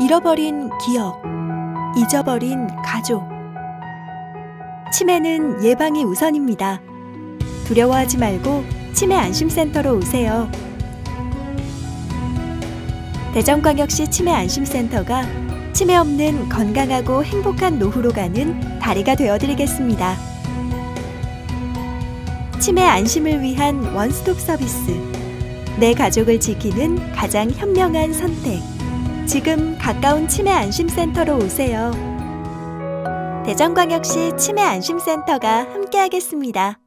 잃어버린 기억, 잊어버린 가족. 치매는 예방이 우선입니다. 두려워하지 말고 치매 안심센터로 오세요. 대전광역시 치매 안심센터가 치매 없는 건강하고 행복한 노후로 가는 다리가 되어드리겠습니다. 치매 안심을 위한 원스톱 서비스. 내 가족을 지키는 가장 현명한 선택. 지금 가까운 치매 안심센터로 오세요. 대전광역시 치매 안심센터가 함께하겠습니다.